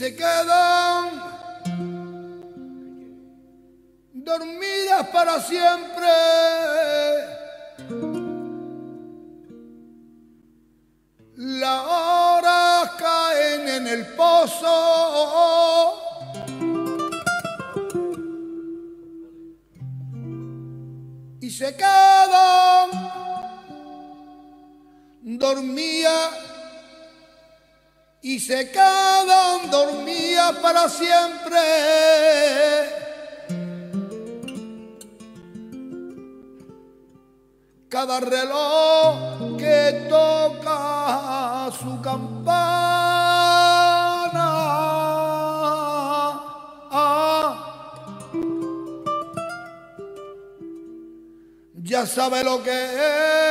Se quedan dormidas para siempre. Las horas caen en el pozo. Y se quedan dormidas y se quedan dormidas para siempre. Cada reloj que toca su campana ya sabe lo que es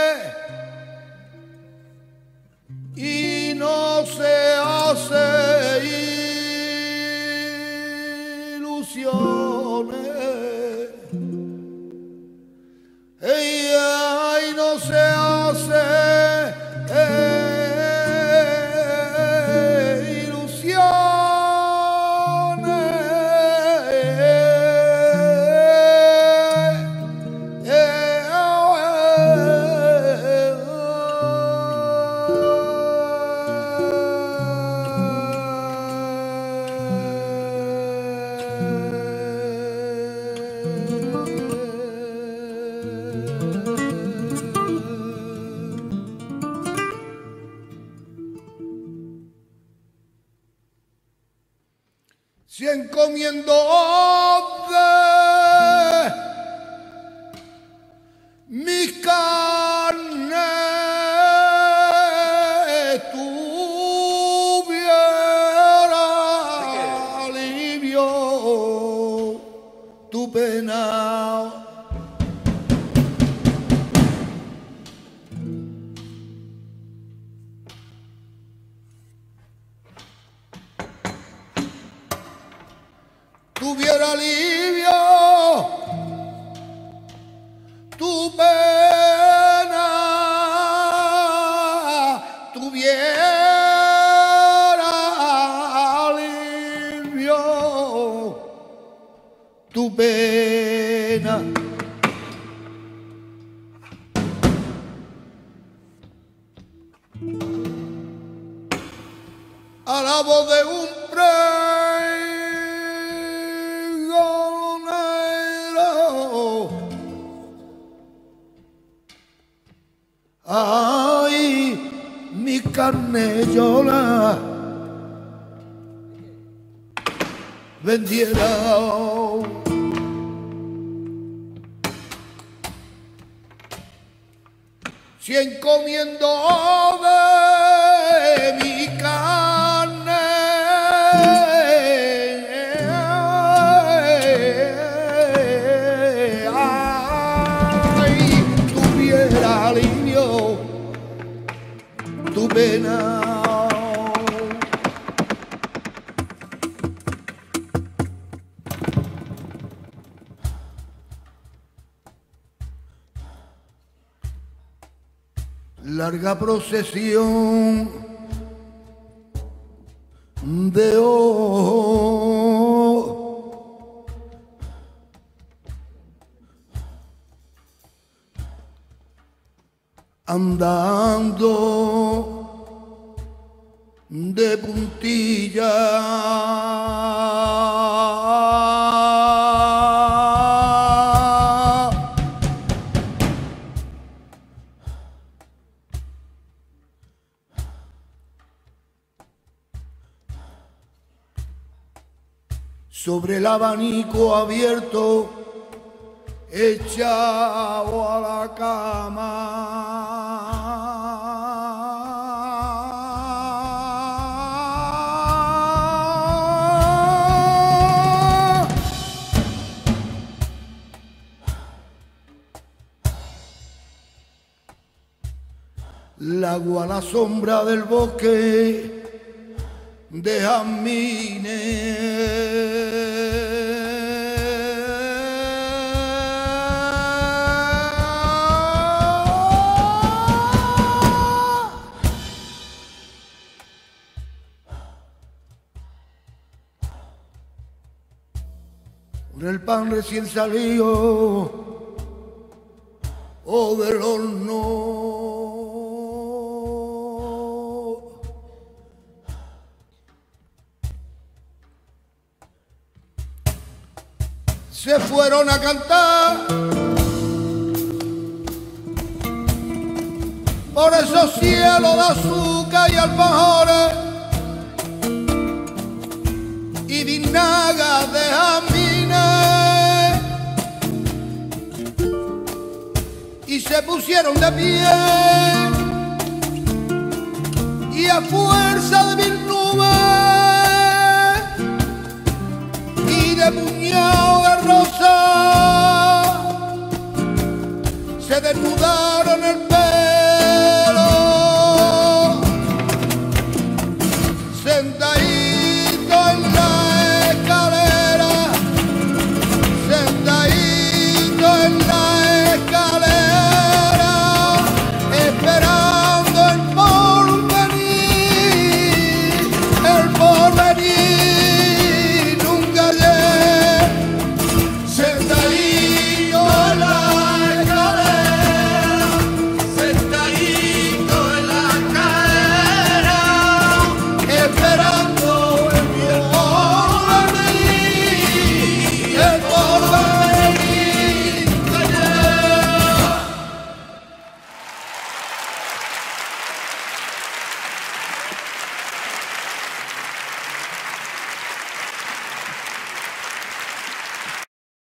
se encomendó de hubiera alivio tu pena tuviera alivio tu pena. A la voz de un pre ay, mi carne llora, vendiera. Si encomiendo larga procesión de ojos. Andando de puntilla. sobre el abanico abierto, echado a la cama. A la sombra del bosque de Con el pan recién salido o del horno. Se fueron a cantar. Por esos cielos de azúcar y alfajores y vinagas de jamines y se pusieron de pie y a fuerza de mil nubes de puñado desnudaron el